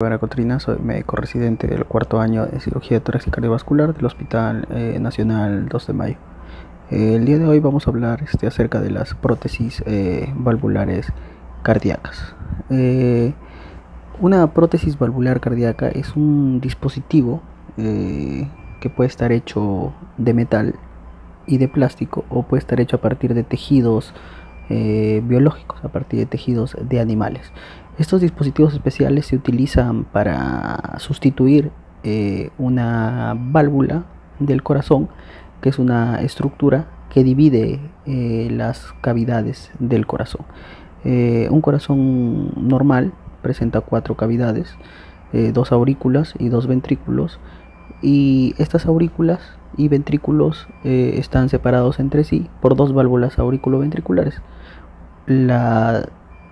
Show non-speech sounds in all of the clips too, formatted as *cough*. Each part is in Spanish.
Rivera Cotrina, soy médico residente del cuarto año de cirugía torácica cardiovascular del Hospital eh, Nacional 2 de Mayo. Eh, el día de hoy vamos a hablar este, acerca de las prótesis eh, valvulares cardíacas. una prótesis valvular cardíaca es un dispositivo que puede estar hecho de metal y de plástico o puede estar hecho a partir de tejidos biológicos, a partir de tejidos de animales. Estos dispositivos especiales se utilizan para sustituir eh, una válvula del corazón, que es una estructura que divide eh, las cavidades del corazón. Eh, un corazón normal presenta cuatro cavidades, dos aurículas y dos ventrículos, y estas aurículas y ventrículos están separados entre sí por dos válvulas auriculoventriculares. La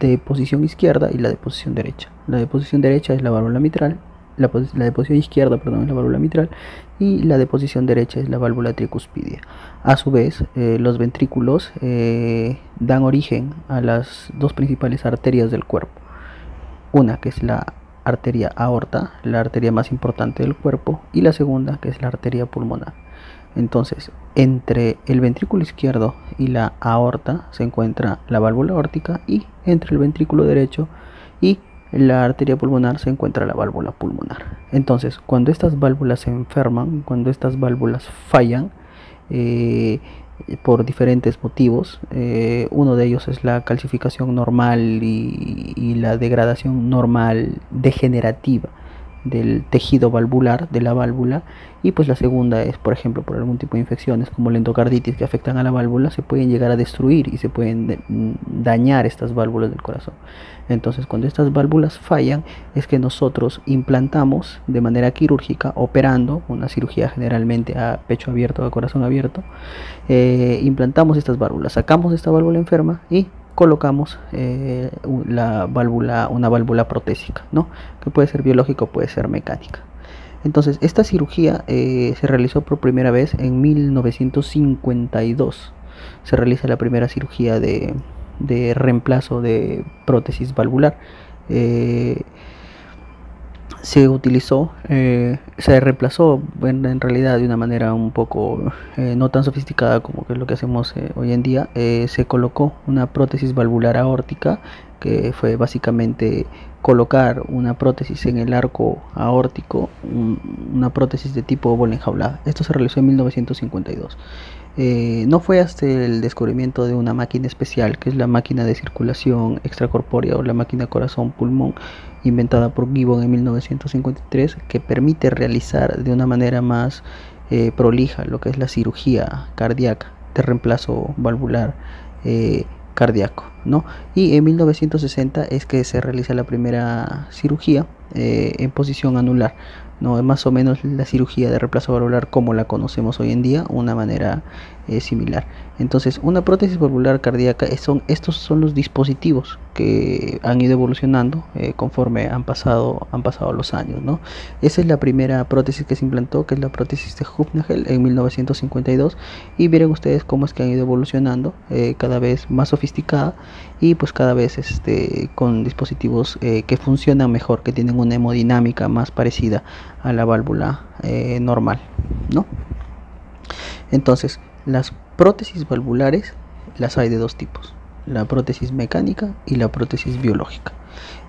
de posición izquierda y la de posición derecha. La de posición derecha es la válvula mitral, la, de posición izquierda perdón, es la válvula mitral y la de posición derecha es la válvula tricuspidia. A su vez, eh, los ventrículos eh, dan origen a las dos principales arterias del cuerpo. Una que es la arteria aorta, la arteria más importante del cuerpo, y la segunda que es la arteria pulmonar. Entonces, entre el ventrículo izquierdo y la aorta se encuentra la válvula aórtica y entre el ventrículo derecho y la arteria pulmonar se encuentra la válvula pulmonar. Entonces, cuando estas válvulas se enferman, cuando estas válvulas fallan, eh, por diferentes motivos. Eh, uno de ellos es la calcificación normal y, la degradación normal degenerativa del tejido valvular de la válvula y pues la segunda es por ejemplo por algún tipo de infecciones como la endocarditis que afectan a la válvula se pueden llegar a destruir y se pueden mm, dañar estas válvulas del corazón. Entonces cuando estas válvulas fallan es que nosotros implantamos de manera quirúrgica operando una cirugía generalmente a pecho abierto a corazón abierto eh, implantamos estas válvulas sacamos esta válvula enferma y colocamos eh, la válvula, una válvula protésica, ¿no? que puede ser biológica o puede ser mecánica. Entonces, esta cirugía eh, se realizó por primera vez en 1952. Se realiza la primera cirugía de, reemplazo de prótesis valvular. Eh, se utilizó, eh, se reemplazó en, realidad de una manera un poco eh, no tan sofisticada como que es lo que hacemos eh, hoy en día. se colocó una prótesis valvular aórtica que fue básicamente colocar una prótesis en el arco aórtico, una prótesis de tipo bola enjaulada. Esto se realizó en 1952. No fue hasta el descubrimiento de una máquina especial, que es la máquina de circulación extracorpórea o la máquina corazón-pulmón, inventada por Gibbon en 1953, que permite realizar de una manera más eh, prolija lo que es la cirugía cardíaca de reemplazo valvular eh, cardíaco. ¿no? Y en 1960 es que se realiza la primera cirugía eh, en posición anular. ¿No? Es más o menos la cirugía de reemplazo valvular como la conocemos hoy en día, una manera similar. Entonces, una prótesis valvular cardíaca son estos son los dispositivos que han ido evolucionando eh, conforme han pasado han pasado los años, ¿no? Esa es la primera prótesis que se implantó, que es la prótesis de Hübnagel en 1952 y miren ustedes cómo es que han ido evolucionando eh, cada vez más sofisticada y pues cada vez este con dispositivos eh, que funcionan mejor, que tienen una hemodinámica más parecida a la válvula normal, ¿no? Entonces, las prótesis valvulares las hay de dos tipos, la prótesis mecánica y la prótesis biológica.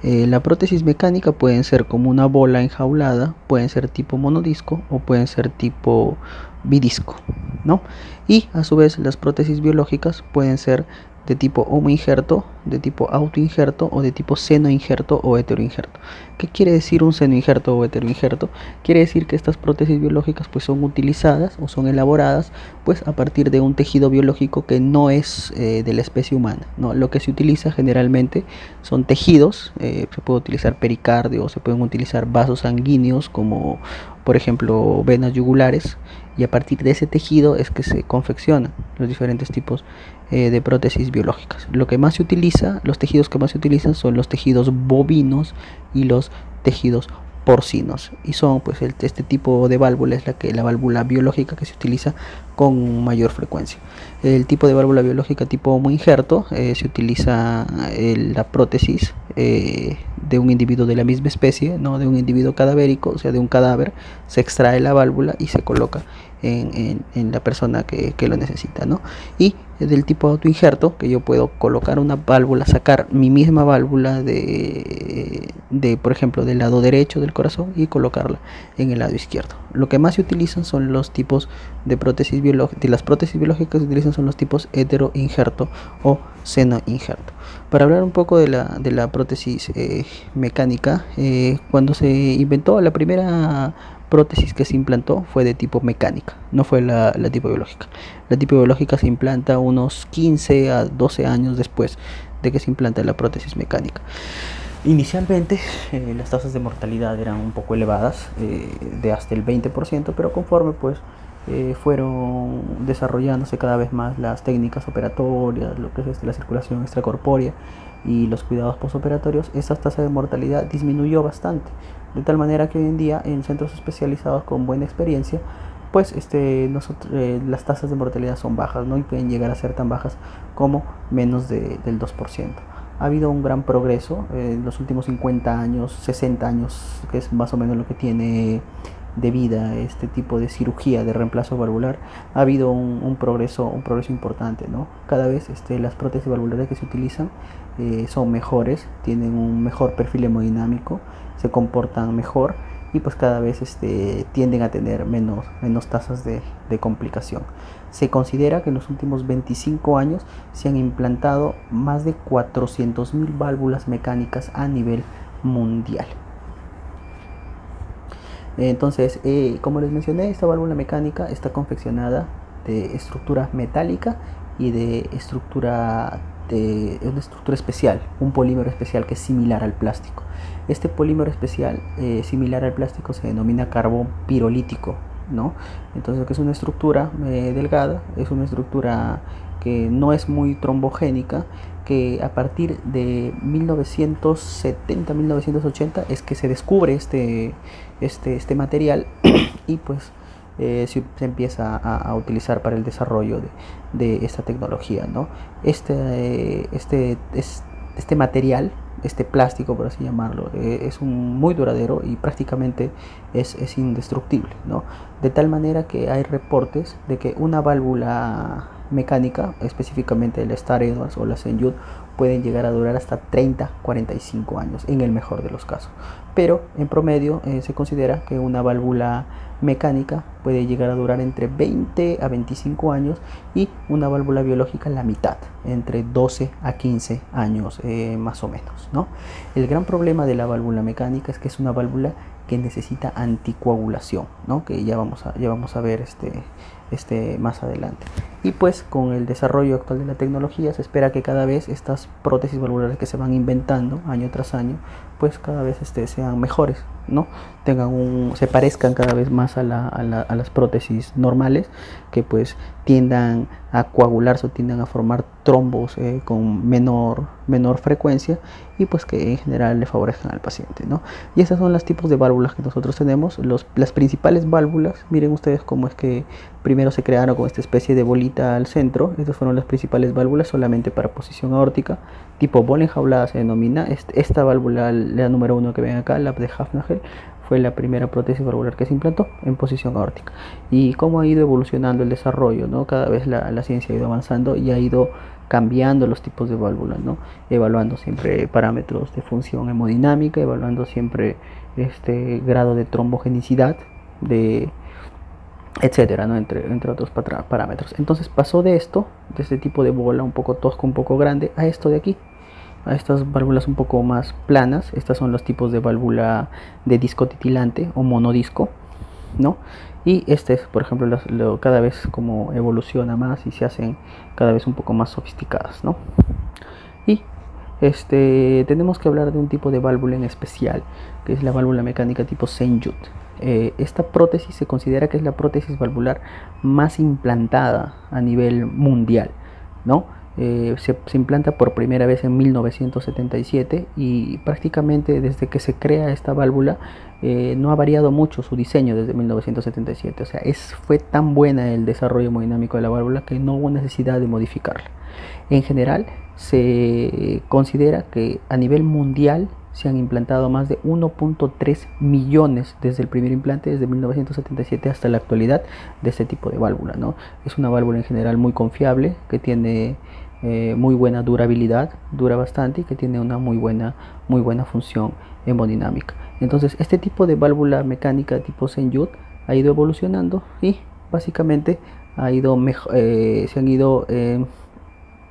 Eh, la prótesis mecánica pueden ser como una bola enjaulada, pueden ser tipo monodisco o pueden ser tipo bidisco, ¿no? Y a su vez las prótesis biológicas pueden ser de tipo homoinjerto, de tipo autoinjerto o de tipo senoinjerto o heteroinjerto. ¿Qué quiere decir un senoinjerto o heteroinjerto? Quiere decir que estas prótesis biológicas pues son utilizadas o son elaboradas pues a partir de un tejido biológico que no es eh, de la especie humana. ¿no? Lo que se utiliza generalmente son tejidos, eh, se puede utilizar pericardio, se pueden utilizar vasos sanguíneos como por ejemplo venas yugulares y a partir de ese tejido es que se confeccionan los diferentes tipos eh, de prótesis biológicas. Lo que más se utiliza, los tejidos que más se utilizan son los tejidos bovinos y los tejidos porcinos. Y son pues este tipo de válvula es la que la válvula biológica que se utiliza con mayor frecuencia. El tipo de válvula biológica tipo muy injerto eh, se utiliza eh, la prótesis eh, de un individuo de la misma especie no de un individuo cadavérico o sea de un cadáver se extrae la válvula y se coloca en, la persona que, lo necesita ¿no? y del tipo autoinjerto que yo puedo colocar una válvula sacar mi misma válvula de, de por ejemplo del lado derecho del corazón y colocarla en el lado izquierdo lo que más se utilizan son los tipos de prótesis biológicas de las prótesis biológicas que se utilizan son los tipos heteroinjerto o seno-injerto para hablar un poco de la, de la prótesis eh, mecánica eh, cuando se inventó la primera prótesis que se implantó fue de tipo mecánica, no fue la, tipo biológica. La tipo biológica se implanta unos 15 a 12 años después de que se implanta la prótesis mecánica. Inicialmente eh, las tasas de mortalidad eran un poco elevadas, eh, de hasta el 20%, pero conforme pues eh, fueron desarrollándose cada vez más las técnicas operatorias, lo que es este, la circulación extracorpórea y los cuidados postoperatorios, esa tasa de mortalidad disminuyó bastante. De tal manera que hoy en día en centros especializados con buena experiencia, pues este, eh, las tasas de mortalidad son bajas, ¿no? Y pueden llegar a ser tan bajas como menos de, del 2%. Ha habido un gran progreso en los últimos 50 años, 60 años, que es más o menos lo que tiene de vida este tipo de cirugía de reemplazo valvular ha habido un, progreso un progreso importante no cada vez este, las prótesis valvulares que se utilizan eh, son mejores tienen un mejor perfil hemodinámico se comportan mejor y pues cada vez este, tienden a tener menos, menos tasas de, complicación. Se considera que en los últimos 25 años se han implantado más de 400.000 válvulas mecánicas a nivel mundial. Entonces, eh, como les mencioné, esta válvula mecánica está confeccionada de estructura metálica y de estructura de una estructura especial, un polímero especial que es similar al plástico. Este polímero especial eh, similar al plástico se denomina carbón pirolítico, ¿no? Entonces, que es una estructura eh, delgada, es una estructura que no es muy trombogénica, que a partir de 1970-1980 es que se descubre este, este, este material *clears throat* y pues eh, se, empieza a, utilizar para el desarrollo de, esta tecnología. ¿no? Este, este, este material, este plástico por así llamarlo, eh, es un, muy duradero y prácticamente es, es indestructible. ¿no? De tal manera que hay reportes de que una válvula mecánica, específicamente el Star Edwards o la Senyut, pueden llegar a durar hasta 30, 45 años en el mejor de los casos. Pero en promedio eh, se considera que una válvula mecánica puede llegar a durar entre 20 a 25 años y una válvula biológica la mitad, entre 12 a 15 años eh, más o menos. ¿no? El gran problema de la válvula mecánica es que es una válvula que necesita anticoagulación, ¿no? que ya vamos a, ya vamos a ver este, este, más adelante. Y pues con el desarrollo actual de la tecnología se espera que cada vez estas prótesis valvulares que se van inventando año tras año, pues cada vez este, sean mejores, ¿no? Tengan un, se parezcan cada vez más a, la, a, la, a las prótesis normales, que pues tiendan a coagularse o tiendan a formar trombos eh, con menor, menor frecuencia y pues que en general le favorezcan al paciente, ¿no? Y estas son los tipos de válvulas que nosotros tenemos, los, las principales válvulas, miren ustedes cómo es que primero se crearon con esta especie de bolita al centro, estas fueron las principales válvulas solamente para posición aórtica, tipo bola enjaulada se denomina, esta válvula, la número uno que ven acá, la de Hafnagel, fue la primera prótesis valvular que se implantó en posición aórtica. Y cómo ha ido evolucionando el desarrollo, ¿no? Cada vez la, la ciencia ha ido avanzando y ha ido cambiando los tipos de válvulas, ¿no? Evaluando siempre parámetros de función hemodinámica, evaluando siempre este grado de trombogenicidad, de etcétera, ¿no? entre, entre otros parámetros. Entonces pasó de esto, de este tipo de bola un poco tosco, un poco grande, a esto de aquí, a estas válvulas un poco más planas. Estas son los tipos de válvula de disco titilante o monodisco, ¿no? Y este es, por ejemplo, lo, cada vez como evoluciona más y se hacen cada vez un poco más sofisticadas, ¿no? Este, tenemos que hablar de un tipo de válvula en especial, que es la válvula mecánica tipo Senjut. Eh, esta prótesis se considera que es la prótesis valvular más implantada a nivel mundial, ¿no? eh, se, implanta por primera vez en 1977 y prácticamente desde que se crea esta válvula eh, no ha variado mucho su diseño desde 1977. O sea, fue tan buena el desarrollo hemodinámico de la válvula que no hubo necesidad de modificarla. En general, se considera que a nivel mundial se han implantado más de 1.3 millones desde el primer implante, desde 1977 hasta la actualidad, de este tipo de válvula. ¿no? Es una válvula en general muy confiable, que tiene eh, muy buena durabilidad, dura bastante y que tiene una muy buena, muy buena función hemodinámica. Entonces, este tipo de válvula mecánica tipo Senyut ha ido evolucionando y básicamente ha ido eh, se han ido eh,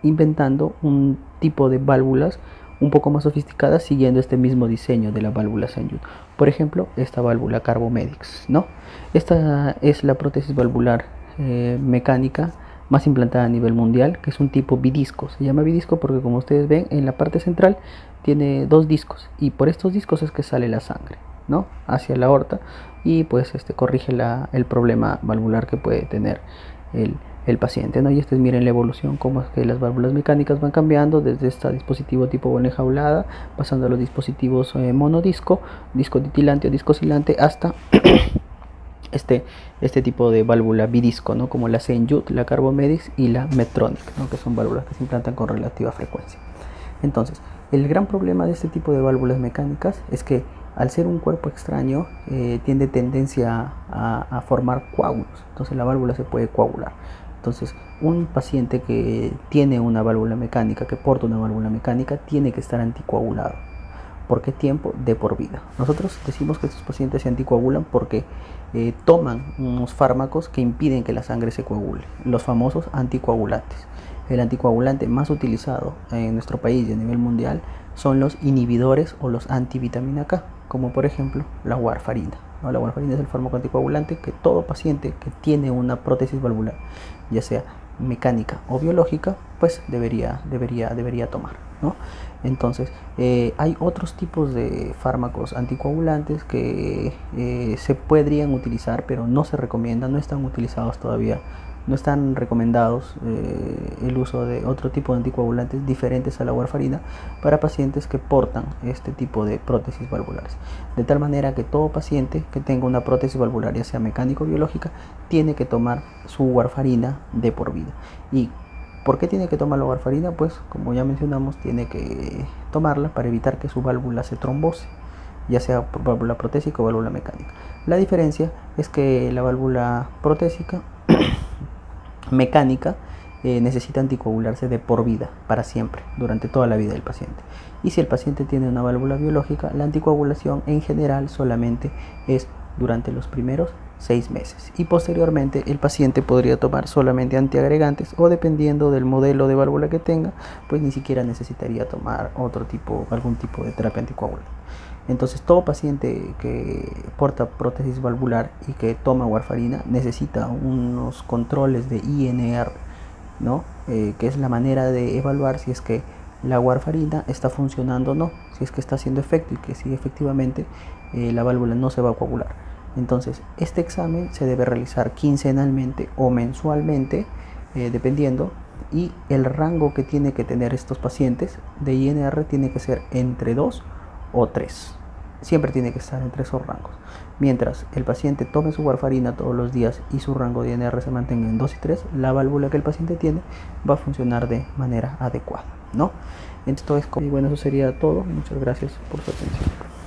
inventando un tipo de válvulas un poco más sofisticadas siguiendo este mismo diseño de la válvula Senyut. Por ejemplo, esta válvula Carbomedics, ¿no? Esta es la prótesis valvular mecánica más implantada a nivel mundial, que es un tipo bidisco. Se llama bidisco porque como ustedes ven en la parte central tiene dos discos y por estos discos es que sale la sangre, ¿no? Hacia la aorta y pues este corrige la, el problema valvular que puede tener el, el paciente, ¿no? Y este miren la evolución, cómo es que las válvulas mecánicas van cambiando desde este dispositivo tipo bola enjaulada, pasando a los dispositivos eh, monodisco, disco titilante o disco oscilante, hasta *clears throat* este, este tipo de válvula bidisco, ¿no? como la Senyut, la Carbomedics y la Medtronic, ¿no? que son válvulas que se implantan con relativa frecuencia. Entonces, el gran problema de este tipo de válvulas mecánicas es que al ser un cuerpo extraño eh, tiene tendencia a, a, formar coágulos, entonces la válvula se puede coagular. Entonces, un paciente que tiene una válvula mecánica, que porta una válvula mecánica, tiene que estar anticoagulado. ¿Por qué tiempo? De por vida. Nosotros decimos que estos pacientes se anticoagulan porque eh, toman unos fármacos que impiden que la sangre se coagule, los famosos anticoagulantes. El anticoagulante más utilizado en nuestro país y a nivel mundial son los inhibidores o los antivitamina K, como por ejemplo la warfarina. La warfarina es el fármaco anticoagulante que todo paciente que tiene una prótesis valvular, ya sea mecánica o biológica, pues debería, debería, debería tomar. Entonces, eh, hay otros tipos de fármacos anticoagulantes que eh, se podrían utilizar, pero no se recomiendan, no están utilizados todavía, no están recomendados eh, el uso de otro tipo de anticoagulantes diferentes a la warfarina para pacientes que portan este tipo de prótesis valvulares. De tal manera que todo paciente que tenga una prótesis valvular, ya sea mecánico o biológica, tiene que tomar su warfarina de por vida. Y ¿Por qué tiene que tomar la warfarina? Pues como ya mencionamos, tiene que tomarla para evitar que su válvula se trombose, ya sea válvula protésica o válvula mecánica. La diferencia es que la válvula protésica mecánica eh, necesita anticoagularse de por vida, para siempre, durante toda la vida del paciente. Y si el paciente tiene una válvula biológica, la anticoagulación en general solamente es durante los primeros seis meses. Y posteriormente el paciente podría tomar solamente antiagregantes o dependiendo del modelo de válvula que tenga pues ni siquiera necesitaría tomar otro tipo algún tipo de terapia anticoagulante. Entonces todo paciente que porta prótesis valvular y que toma warfarina necesita unos controles de INR ¿no? Eh, que es la manera de evaluar si es que la warfarina está funcionando o no si es que está haciendo efecto y que si efectivamente eh, la válvula no se va a coagular entonces, este examen se debe realizar quincenalmente o mensualmente, eh, dependiendo, y el rango que tiene que tener estos pacientes de INR tiene que ser entre 2 o 3. Siempre tiene que estar entre esos rangos. Mientras el paciente tome su warfarina todos los días y su rango de INR se mantenga en 2 y 3, la válvula que el paciente tiene va a funcionar de manera adecuada. ¿no? Entonces, y bueno, eso sería todo. Muchas gracias por su atención.